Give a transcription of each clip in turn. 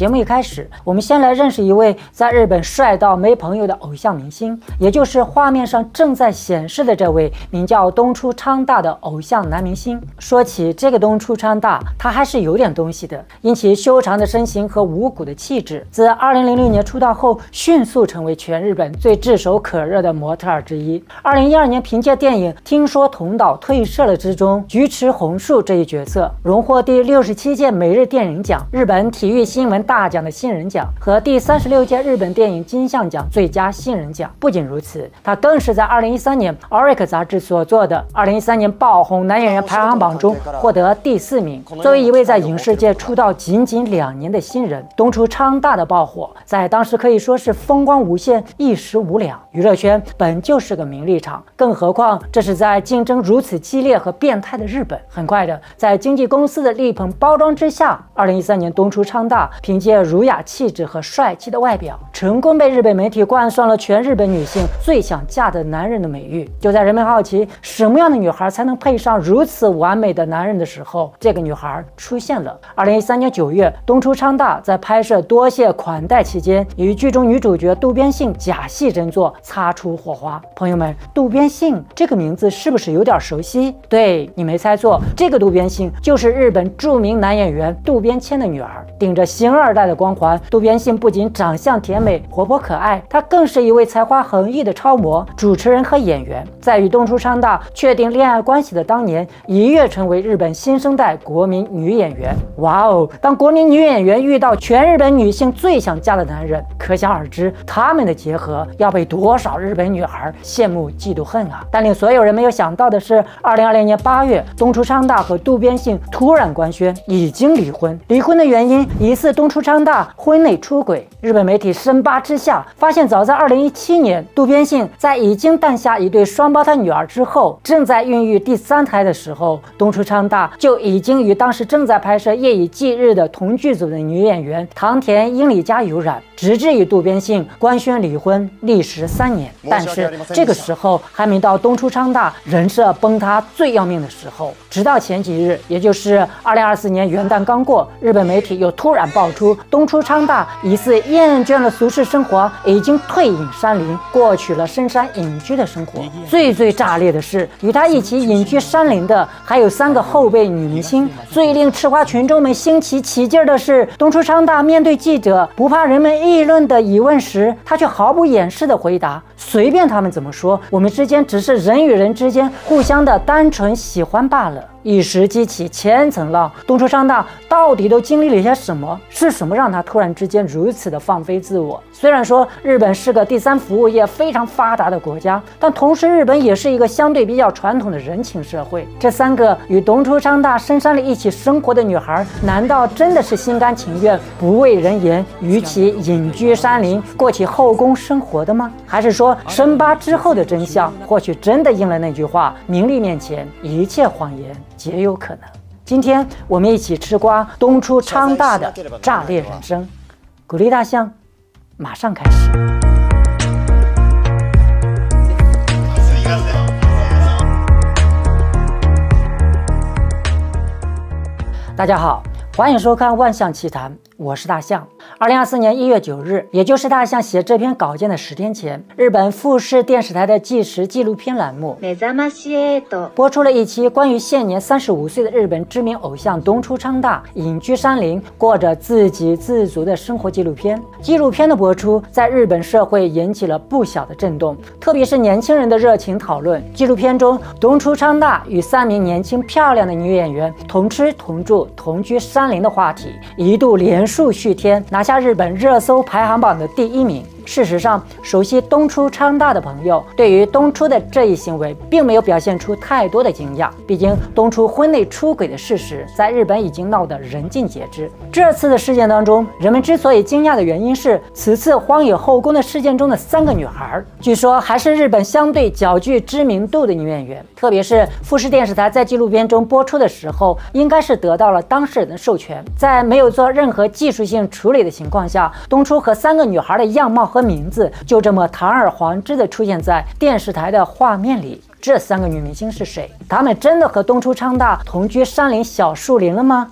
节目一开始，我们先来认识一位在日本帅到没朋友的偶像明星，也就是画面上正在显示的这位名叫东出昌大的偶像男明星。说起这个东出昌大，他还是有点东西的，因其修长的身形和无骨的气质，自2006年出道后，迅速成为全日本最炙手可热的模特儿之一。2012年，凭借电影《听说同岛退社了》之中菊池红树这一角色，荣获第六十七届每日电影奖、日本体育新闻大奖的新人奖和第三十六届日本电影金像奖最佳新人奖。不仅如此，他更是在2013年《Oric》杂志所做的2013年爆红男演员排行榜中获得第四名。作为一位在影视界出道仅仅两年的新人，东出昌大的爆火在当时可以说是风光无限、一时无两。娱乐圈本就是个名利场，更何况这是在竞争如此激烈和变态的日本。很快的，在经纪公司的力捧包装之下，二零一三年东出昌大凭借儒雅气质和帅气的外表，成功被日本媒体冠上了全日本女性最想嫁的男人的美誉。就在人们好奇什么样的女孩才能配上如此完美的男人的时候，这个女孩出现了。二零一三年九月，东出昌大在拍摄《多谢款待》期间，与剧中女主角渡边信假戏真做，擦出火花。朋友们，渡边信这个名字是不是有点熟悉？对你没猜错，这个渡边信就是日本著名男演员渡边谦的女儿。顶着星二代的光环，渡边信不仅长相甜美、活泼可爱，她更是一位才华横溢的超模、主持人和演员。在与东出昌大确定恋爱关系的当年，一跃成为日本新生代国民女演员。哇哦！当国民女演员遇到全日本女性最想嫁的男人，可想而知他们的结合要被多少日本女孩羡慕、嫉妒、恨啊！但令所有人没有想到的是，二零二零年八月，东出昌大和渡边信突然官宣已经离婚。离婚的原因疑似东出昌大婚内出轨。日本媒体深扒之下，发现早在2017年，渡边信在已经诞下一对双胞胎女儿之后，正在孕育第三胎的时候，东出昌大就已经与当时正在拍摄《夜以继日》的同剧组的女演员唐田英里佳有染，直至与渡边信官宣离婚，历时三年。但是这个时候还没到东出昌大人设崩塌最要命的时候。直到前几日，也就是2024年元旦刚过，日本媒体又突然爆出东出昌大疑似厌倦了俗世生活，已经退隐山林，过取了深山隐居的生活。最最炸裂的是，与他一起隐居山林的还有三个后辈女明星。最令吃瓜群众们兴起起劲儿的是，东出昌大面对记者不怕人们议论的疑问时，他却毫不掩饰的回答：“随便他们怎么说，我们之间只是人与人之间互相的单纯喜欢罢了。”一时激起千层浪，东出昌大到底都经历了些什么？是什么让他突然之间如此的放飞自我？虽然说日本是个第三服务业非常发达的国家，但同时日本也是一个相对比较传统的人情社会。这三个与东出昌大深山里一起生活的女孩，难道真的是心甘情愿不为人言，与其隐居山林，过起后宫生活的吗？还是说深扒之后的真相，或许真的应了那句话：名利面前，一切谎言。皆有可能。今天我们一起吃瓜，东出昌大的炸裂人生，鼓励大象，马上开始。大家好，欢迎收看《万象奇谈》，我是大象。二零二四年一月九日，也就是大象写这篇稿件的十天前，日本富士电视台的纪实纪录片栏目播出了一期关于现年三十五岁的日本知名偶像东出昌大隐居山林，过着自给自足的生活纪录片。纪录片的播出在日本社会引起了不小的震动，特别是年轻人的热情讨论。纪录片中，东出昌大与三名年轻漂亮的女演员同吃同住同居山林的话题，一度连数续天，拿。下日本热搜排行榜的第一名。事实上，熟悉东出昌大的朋友对于东出的这一行为，并没有表现出太多的惊讶。毕竟，东出婚内出轨的事实在日本已经闹得人尽皆知。这次的事件当中，人们之所以惊讶的原因是，此次荒野后宫的事件中的三个女孩，据说还是日本相对较具知名度的女演员。特别是富士电视台在纪录片中播出的时候，应该是得到了当事人的授权，在没有做任何技术性处理的情况下，东出和三个女孩的样貌和。名字就这么堂而皇之地出现在电视台的画面里。这三个女明星是谁？她们真的和东出昌大同居山林小树林了吗？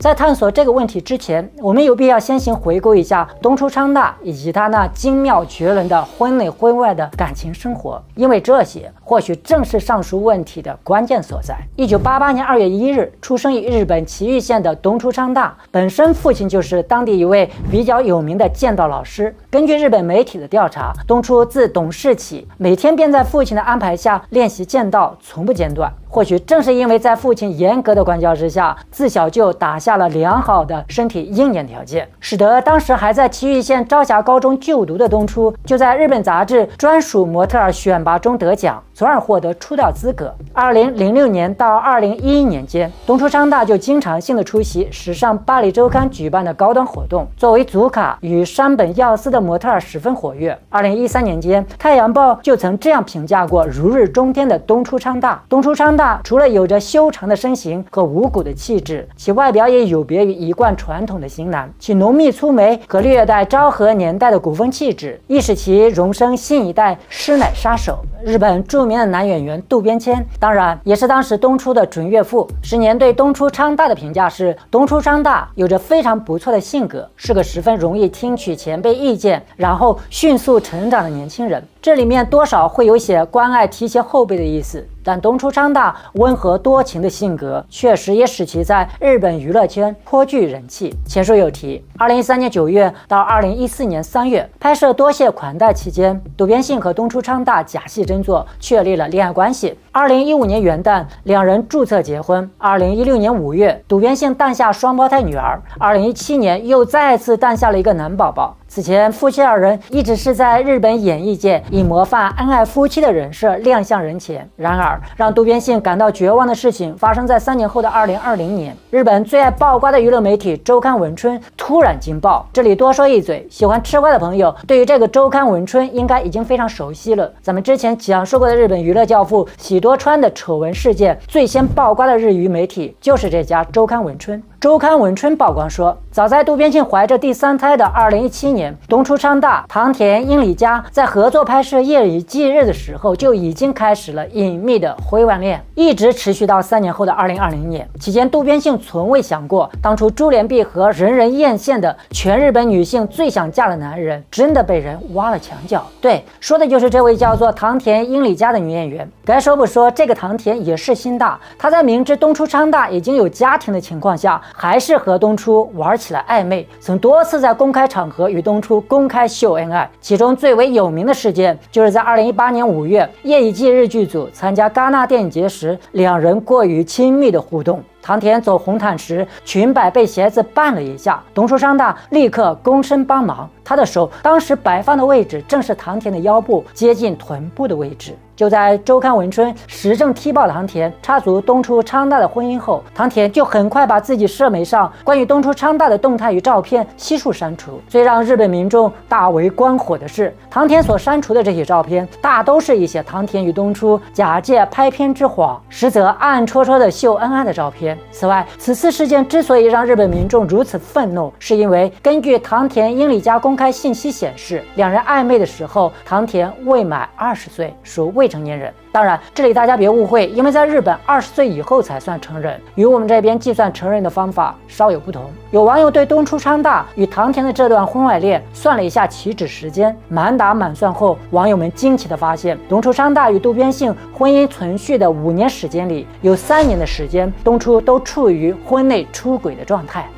在探索这个问题之前，我们有必要先行回顾一下东出昌大以及他那精妙绝伦的婚内婚外的感情生活，因为这些或许正是上述问题的关键所在。一九八八年二月一日，出生于日本崎玉县的东出昌大，本身父亲就是当地一位比较有名的剑道老师。根据日本媒体的调查，东出自懂事起，每天便在父亲的安排下练习剑道，从不间断。或许正是因为在父亲严格的管教之下，自小就打下了良好的身体硬件条件，使得当时还在崎玉县朝霞高中就读的东初，就在日本杂志专属模特儿选拔中得奖，从而获得出道资格。二零零六年到二零一一年间，东出昌大就经常性的出席时尚巴黎周刊举办的高端活动，作为组卡与山本耀司的模特儿十分活跃。二零一三年间，《太阳报》就曾这样评价过如日中天的东出昌大：东出昌大。除了有着修长的身形和无骨的气质，其外表也有别于一贯传统的型男。其浓密粗眉和略带昭和年代的古风气质，亦使其荣升新一代师奶杀手。日本著名名的男演员渡边谦，当然也是当时东初的准岳父。十年对东初昌大的评价是：东初昌大有着非常不错的性格，是个十分容易听取前辈意见，然后迅速成长的年轻人。这里面多少会有些关爱提携后辈的意思。但东出昌大温和多情的性格，确实也使其在日本娱乐圈颇具人气。前述有提，二零一三年九月到二零一四年三月拍摄多谢款待期间，渡边信和东出昌大假戏真做，确立了恋爱关系。二零一五年元旦，两人注册结婚。二零一六年五月，渡边信诞下双胞胎女儿。二零一七年又再次诞下了一个男宝宝。此前，夫妻二人一直是在日本演艺界以模范恩爱夫妻的人设亮相人前。然而，让渡边信感到绝望的事情发生在三年后的二零二零年。日本最爱爆瓜的娱乐媒体周刊文春突然惊爆。这里多说一嘴，喜欢吃瓜的朋友对于这个周刊文春应该已经非常熟悉了。咱们之前讲述过的日本娱乐教父喜多川的丑闻事件，最先爆瓜的日语媒体就是这家周刊文春。周刊文春曝光说，早在渡边信怀着第三胎的二零一七年，东出昌大、唐田英里佳在合作拍摄《夜以继日》的时候，就已经开始了隐秘的灰万恋，一直持续到三年后的二零二零年。期间，渡边信从未想过，当初珠联璧和人人艳羡的全日本女性最想嫁的男人，真的被人挖了墙角。对，说的就是这位叫做唐田英里佳的女演员。该说不说，这个唐田也是心大，她在明知东出昌大已经有家庭的情况下。还是和东初玩起了暧昧，曾多次在公开场合与东初公开秀恩爱。其中最为有名的事件，就是在二零一八年五月，《夜以继日》剧组参加戛纳电影节时，两人过于亲密的互动。唐田走红毯时，裙摆被鞋子绊了一下，东出昌大立刻躬身帮忙。他的手当时摆放的位置，正是唐田的腰部接近臀部的位置。就在周刊文春时政踢爆唐田插足东出昌大的婚姻后，唐田就很快把自己社媒上关于东出昌大的动态与照片悉数删除。最让日本民众大为关火的是，唐田所删除的这些照片，大都是一些唐田与东出假借拍片之谎，实则暗戳戳的秀恩爱的照片。此外，此次事件之所以让日本民众如此愤怒，是因为根据唐田英里家公开信息显示，两人暧昧的时候，唐田未满二十岁，属未。成年人，当然，这里大家别误会，因为在日本，二十岁以后才算成人，与我们这边计算成人的方法稍有不同。有网友对东出昌大与唐田的这段婚外恋算了一下起止时间，满打满算后，网友们惊奇的发现，东出昌大与渡边杏婚姻存续的五年时间里，有三年的时间，东出都处于婚内出轨的状态。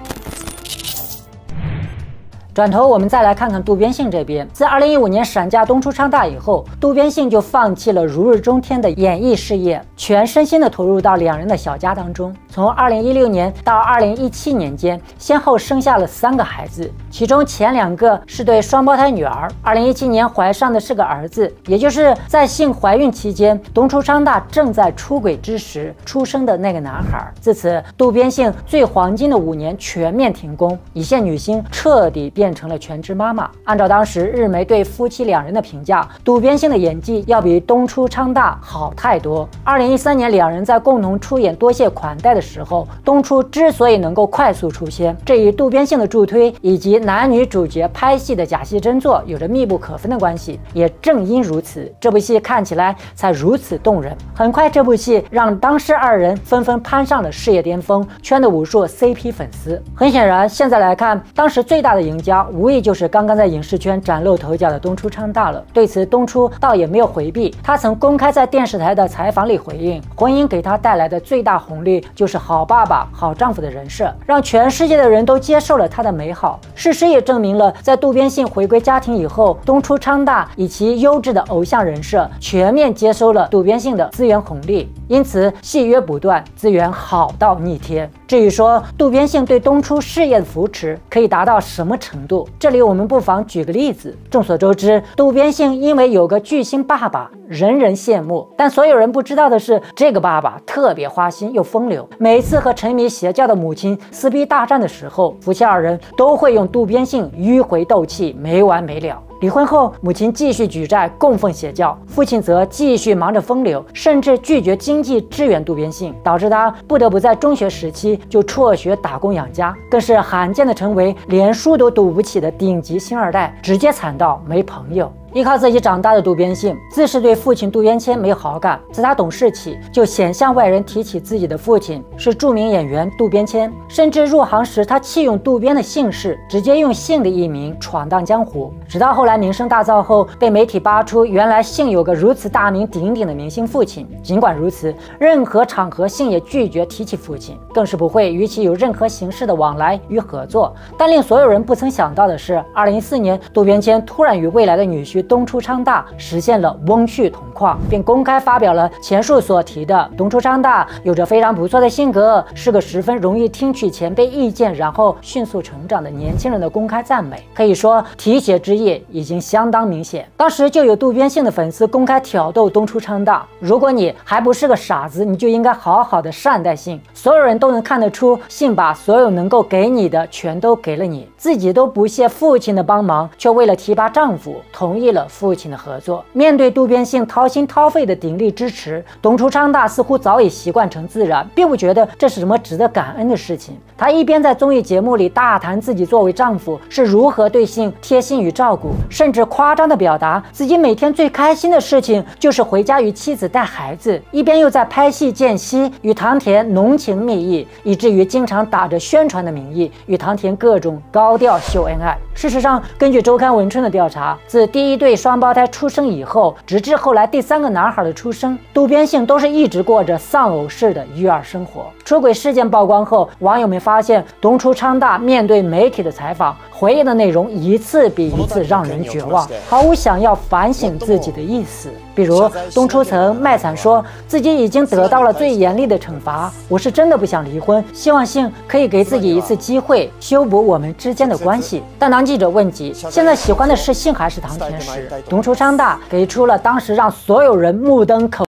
转头，我们再来看看渡边信这边。自2015年闪嫁东出昌大以后，渡边信就放弃了如日中天的演艺事业，全身心的投入到两人的小家当中。从2016年到2017年间，先后生下了三个孩子，其中前两个是对双胞胎女儿。2017年怀上的是个儿子，也就是在信怀孕期间，东出昌大正在出轨之时出生的那个男孩。自此，渡边信最黄金的五年全面停工，一线女星彻底变。变成了全职妈妈。按照当时日媒对夫妻两人的评价，渡边信的演技要比东出昌大好太多。二零一三年，两人在共同出演《多谢款待》的时候，东出之所以能够快速出现，这与渡边信的助推以及男女主角拍戏的假戏真做有着密不可分的关系。也正因如此，这部戏看起来才如此动人。很快，这部戏让当时二人纷纷攀上了事业巅峰，圈的无数 CP 粉丝。很显然，现在来看，当时最大的赢家无疑就是刚刚在影视圈崭露头角的东出昌大了。对此，东出倒也没有回避，他曾公开在电视台的采访里回应：婚姻给他带来的最大红利就是好爸爸、好丈夫的人设，让全世界的人都接受了他的美好。事实也证明了，在渡边信回归家庭以后，东出昌大以其优质的偶像人设，全面接收了渡边信的资源红利，因此戏约不断，资源好到逆天。至于说渡边信对东出事业的扶持可以达到什么程度，这里我们不妨举个例子。众所周知，渡边信因为有个巨星爸爸，人人羡慕。但所有人不知道的是，这个爸爸特别花心又风流。每次和沉迷邪教的母亲撕逼大战的时候，夫妻二人都会用渡边信迂回斗气，没完没了。离婚后，母亲继续举债供奉邪教，父亲则继续忙着风流，甚至拒绝经济支援渡边信，导致他不得不在中学时期就辍学打工养家，更是罕见的成为连书都读不起的顶级星二代，直接惨到没朋友。依靠自己长大的渡边信，自是对父亲渡边谦没有好感。自他懂事起，就鲜向外人提起自己的父亲是著名演员渡边谦。甚至入行时，他弃用渡边的姓氏，直接用姓的艺名闯荡江湖。直到后来名声大噪后，被媒体扒出原来姓有个如此大名鼎鼎的明星父亲。尽管如此，任何场合信也拒绝提起父亲，更是不会与其有任何形式的往来与合作。但令所有人不曾想到的是，二零一四年，渡边谦突然与未来的女婿。东出昌大实现了翁婿同框，并公开发表了前述所提的东出昌大有着非常不错的性格，是个十分容易听取前辈意见，然后迅速成长的年轻人的公开赞美。可以说，提携之意已经相当明显。当时就有渡边信的粉丝公开挑逗东出昌大：“如果你还不是个傻子，你就应该好好的善待信。所有人都能看得出，信把所有能够给你的全都给了你，自己都不屑父亲的帮忙，却为了提拔丈夫同意。”了父亲的合作，面对渡边信掏心掏肺的鼎力支持，东出昌大似乎早已习惯成自然，并不觉得这是什么值得感恩的事情。他一边在综艺节目里大谈自己作为丈夫是如何对信贴心与照顾，甚至夸张的表达自己每天最开心的事情就是回家与妻子带孩子，一边又在拍戏间隙与唐田浓情蜜意，以至于经常打着宣传的名义与唐田各种高调秀恩爱。事实上，根据周刊文春的调查，自第一对双胞胎出生以后，直至后来第三个男孩的出生，渡边幸都是一直过着丧偶式的育儿生活。出轨事件曝光后，网友们发现东出昌大面对媒体的采访，回应的内容一次比一次让人绝望，毫无想要反省自己的意思。比如东出曾卖惨说自己已经得到了最严厉的惩罚，我是真的不想离婚，希望信可以给自己一次机会修补我们之间的关系。但当记者问及现在喜欢的是信还是唐田时，东出昌大给出了当时让所有人目瞪口。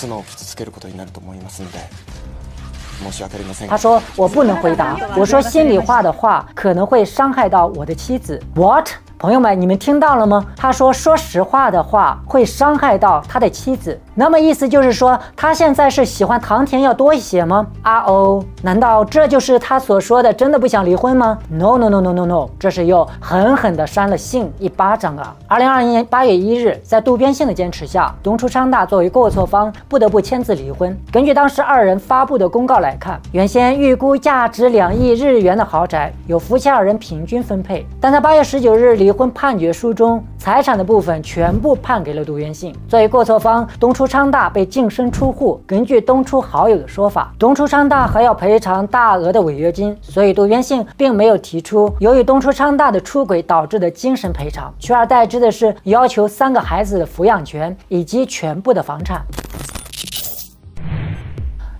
妻を傷つけることになると思いますので他说我不能回答。我说心里话的话可能会伤害到我的妻子。What 朋友们，你们听到了吗？他说：“说实话的话会伤害到他的妻子。”那么意思就是说，他现在是喜欢唐田要多一些吗？啊哦，难道这就是他所说的真的不想离婚吗？No no no no no no，这是又狠狠地扇了信一巴掌啊！二零二一年八月一日，在渡边信的坚持下，东出昌大作为过错方不得不签字离婚。根据当时二人发布的公告来看，原先预估价值两亿日元的豪宅由夫妻二人平均分配，但在八月十九日离。离婚判决书中，财产的部分全部判给了杜元信。作为过错方，东出昌大被净身出户。根据东出好友的说法，东出昌大还要赔偿大额的违约金，所以杜元信并没有提出由于东出昌大的出轨导致的精神赔偿，取而代之的是要求三个孩子的抚养权以及全部的房产。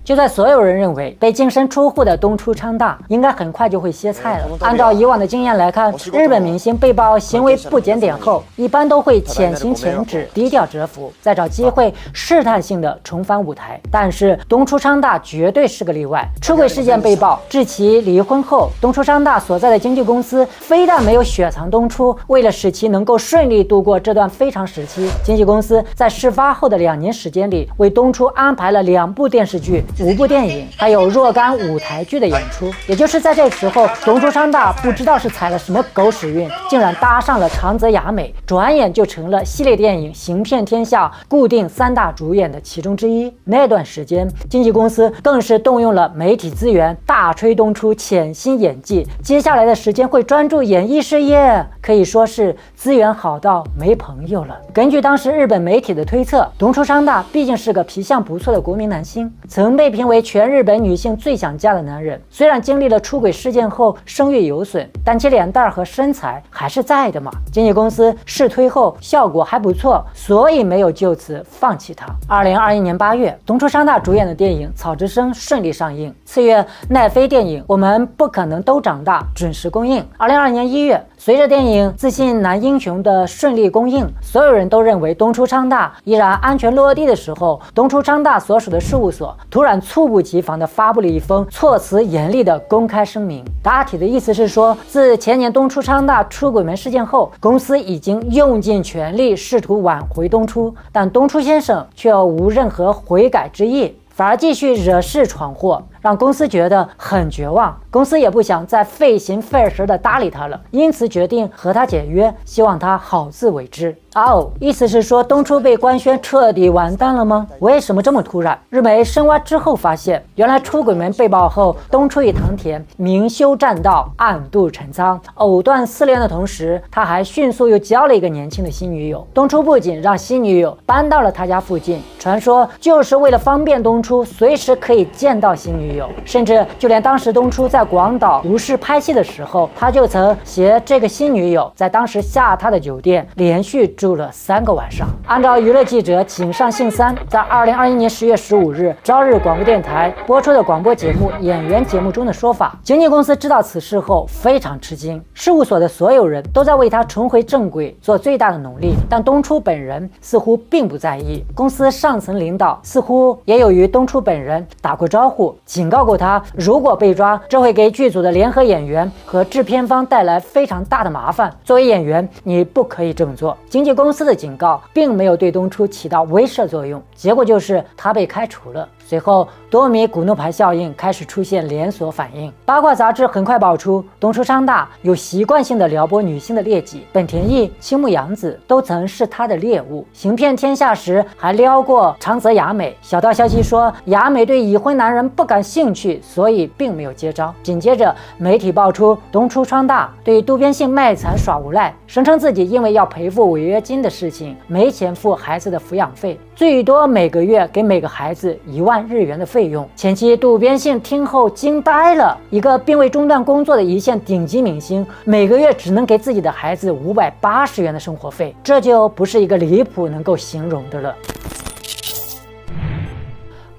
就在所有人认为被净身出户的东出昌大应该很快就会歇菜了。按照以往的经验来看，日本明星被曝行为不检点后，一般都会潜行潜止，低调蛰伏，再找机会试探性的重返舞台。但是东出昌大绝对是个例外，出轨事件被曝，致其离婚后，东出昌大所在的经纪公司非但没有雪藏东出，为了使其能够顺利度过这段非常时期，经纪公司在事发后的两年时间里，为东出安排了两部电视剧、五部电影，还有若干舞台剧的演出。也就是在这时候，东出商大不知道是踩了什么狗屎运，竟然搭上了长泽雅美，转眼就成了系列电影行骗天下固定三大主演的其中之一。那段时间，经纪公司更是动用了媒体资源，大吹东出潜心演技，接下来的时间会专注演艺事业，可以说是资源好到没朋友了。根据当时日本媒体的推测，东出商大毕竟是个皮相不错的国民男星，曾被评为全日本女性最想嫁的男人。虽然经历了出轨事件后声誉有损，但其脸蛋和身材还是在的嘛。经纪公司试推后效果还不错，所以没有就此放弃他。二零二一年八月，东出昌大主演的电影《草之声》顺利上映。次月，奈飞电影《我们不可能都长大》准时公映。二零二二年一月，随着电影《自信男英雄》的顺利公映，所有人都认为东出昌大依然安全落地的时候，东出昌大所属的事务所突然猝不及防地发布了一封措辞严厉的公开声明。大体的意思是说，自前年东出昌大出轨门事件后，公司已经用尽全力试图挽回东出，但东出先生却无任何悔改之意，反而继续惹事闯祸。让公司觉得很绝望，公司也不想再费心费时的搭理他了，因此决定和他解约，希望他好自为之。哦，意思是说东出被官宣彻底完蛋了吗？为什么这么突然？日媒深挖之后发现，原来出轨门被曝后，东出与唐田明修栈道，暗度陈仓，藕断丝连的同时，他还迅速又交了一个年轻的新女友。东出不仅让新女友搬到了他家附近，传说就是为了方便东出随时可以见到新女。甚至就连当时东出在广岛无事拍戏的时候，他就曾携这个新女友在当时下榻的酒店连续住了三个晚上。按照娱乐记者井上幸三在二零二一年十月十五日朝日广播电台播出的广播节目《演员》节目中的说法，经纪公司知道此事后非常吃惊，事务所的所有人都在为他重回正轨做最大的努力，但东出本人似乎并不在意。公司上层领导似乎也有与东出本人打过招呼。警告过他，如果被抓，这会给剧组的联合演员和制片方带来非常大的麻烦。作为演员，你不可以这么做。经纪公司的警告并没有对东初起到威慑作用，结果就是他被开除了。随后，多米骨诺牌效应开始出现连锁反应。八卦杂志很快爆出，东出昌大有习惯性的撩拨女性的劣迹，本田翼、青木洋子都曾是他的猎物。行骗天下时还撩过长泽雅美。小道消息说，雅美对已婚男人不感兴趣，所以并没有接招。紧接着，媒体爆出东出昌大对渡边信卖惨耍无赖，声称自己因为要赔付违约金的事情，没钱付孩子的抚养费，最多每个月给每个孩子一万。日元的费用，前妻渡边信听后惊呆了。一个并未中断工作的一线顶级明星，每个月只能给自己的孩子五百八十元的生活费，这就不是一个离谱能够形容的了。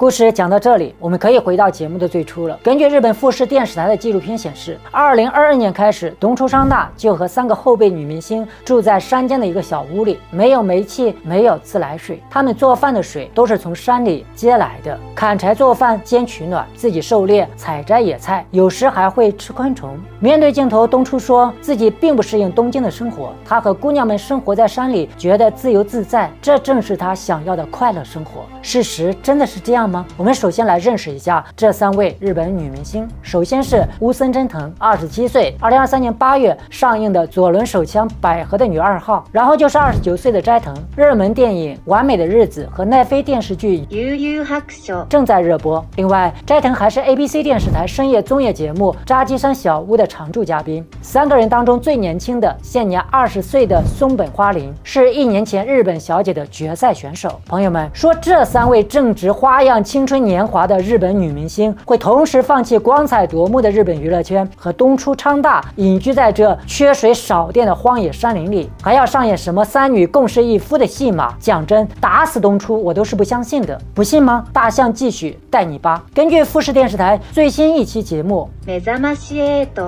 故事讲到这里，我们可以回到节目的最初了。根据日本富士电视台的纪录片显示，二零二二年开始，东出昌大就和三个后辈女明星住在山间的一个小屋里，没有煤气，没有自来水，他们做饭的水都是从山里接来的，砍柴做饭兼取暖，自己狩猎采摘野菜，有时还会吃昆虫。面对镜头，东出说自己并不适应东京的生活，他和姑娘们生活在山里，觉得自由自在，这正是他想要的快乐生活。事实真的是这样吗？我们首先来认识一下这三位日本女明星。首先是乌森真藤，二十七岁，二零二三年八月上映的左轮手枪百合的女二号。然后就是二十九岁的斋藤，热门电影《完美的日子》和奈飞电视剧《悠悠白书》正在热播。另外，斋藤还是 ABC 电视台深夜综艺节目《扎基山小屋》的常驻嘉宾。三个人当中最年轻的，现年二十岁的松本花玲，是一年前日本小姐的决赛选手。朋友们说，这三位正值花样。青春年华的日本女明星会同时放弃光彩夺目的日本娱乐圈，和东出昌大隐居在这缺水少电的荒野山林里，还要上演什么三女共侍一夫的戏码？讲真，打死东出我都是不相信的。不信吗？大象继续带你扒。根据富士电视台最新一期节目，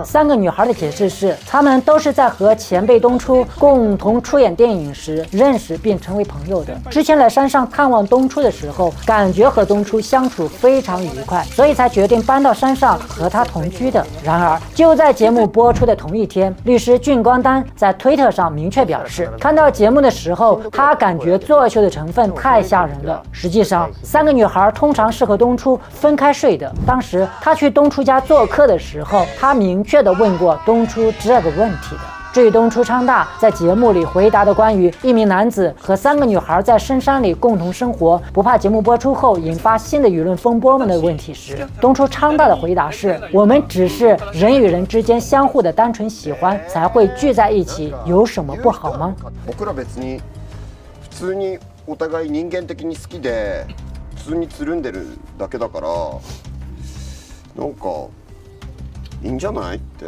三个女孩的解释是，她们都是在和前辈东出共同出演电影时认识并成为朋友的。之前来山上探望东出的时候，感觉和东出相处非常愉快，所以才决定搬到山上和他同居的。然而，就在节目播出的同一天，律师俊光丹在推特上明确表示，看到节目的时候，他感觉作秀的成分太吓人了。实际上，三个女孩通常是和东初分开睡的。当时他去东初家做客的时候，他明确的问过东初这个问题的。至于东出昌大在节目里回答的关于一名男子和三个女孩在深山里共同生活，不怕节目播出后引发新的舆论风波吗的问题时，东出昌大的回答是：我们只是人与人之间相互的单纯喜欢才会聚在一起，有什么不好吗？普通にお互い人間的に好きで普通につるんでるだけだからなんかいいんじゃないって。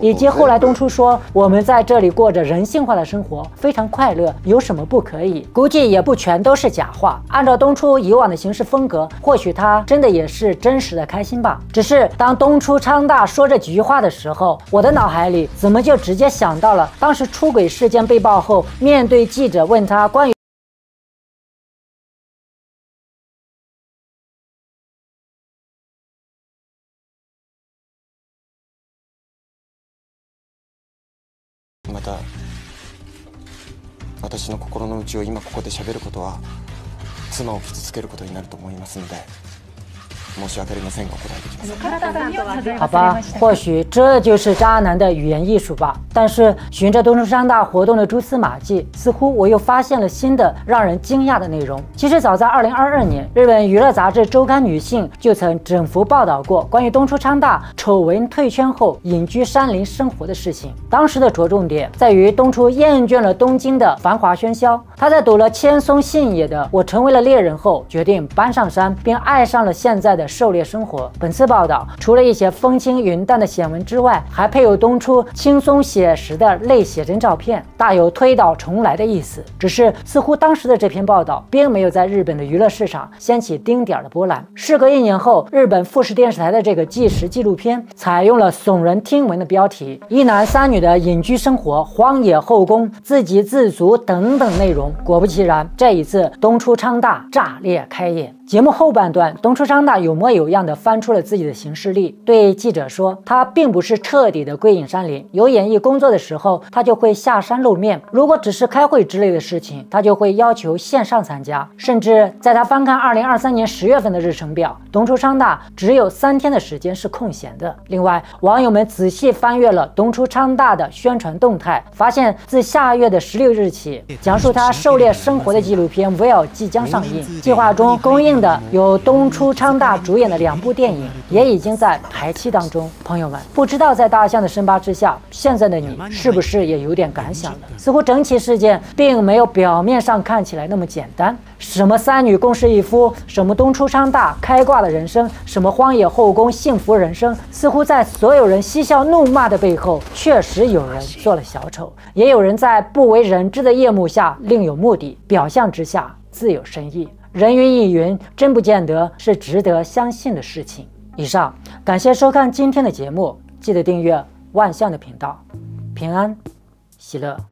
以及后来东初说，我们在这里过着人性化的生活，非常快乐，有什么不可以？估计也不全都是假话。按照东初以往的行事风格，或许他真的也是真实的开心吧。只是当东初昌大说这几句话的时候，我的脑海里怎么就直接想到了当时出轨事件被曝后，面对记者问他关于。私の心の内を今ここで喋ることは妻を傷つけることになると思いますので好吧，或许这就是渣男的语言艺术吧。但是循着东出昌大活动的蛛丝马迹，似乎我又发现了新的让人惊讶的内容。其实早在2022年，日本娱乐杂志周刊女性就曾整幅报道过关于东出昌大丑闻退圈后隐居山林生活的事情。当时的着重点在于东出厌倦了东京的繁华喧嚣，他在读了千松信也的《我成为了猎人》后，决定搬上山，并爱上了现在的。狩猎生活。本次报道除了一些风轻云淡的写文之外，还配有东出轻松写实的类写真照片，大有推倒重来的意思。只是似乎当时的这篇报道并没有在日本的娱乐市场掀起丁点儿的波澜。事隔一年后，日本富士电视台的这个纪实纪录片采用了耸人听闻的标题：一男三女的隐居生活、荒野后宫、自给自足等等内容。果不其然，这一次东出昌大炸裂开眼。节目后半段，东出昌大有模有样的翻出了自己的行事历，对记者说：“他并不是彻底的归隐山林，有演艺工作的时候，他就会下山露面；如果只是开会之类的事情，他就会要求线上参加。甚至在他翻看2023年十月份的日程表，东出昌大只有三天的时间是空闲的。另外，网友们仔细翻阅了东出昌大的宣传动态，发现自下月的十六日起，讲述他狩猎生活的纪录片《Will》即将上映，计划中供应。”的由东出昌大主演的两部电影也已经在排期当中。朋友们，不知道在大象的深扒之下，现在的你是不是也有点感想了？似乎整起事件并没有表面上看起来那么简单。什么三女共侍一夫，什么东出昌大开挂的人生，什么荒野后宫幸福人生，似乎在所有人嬉笑怒骂的背后，确实有人做了小丑，也有人在不为人知的夜幕下另有目的，表象之下自有深意。人云亦云，真不见得是值得相信的事情。以上，感谢收看今天的节目，记得订阅万象的频道，平安喜乐。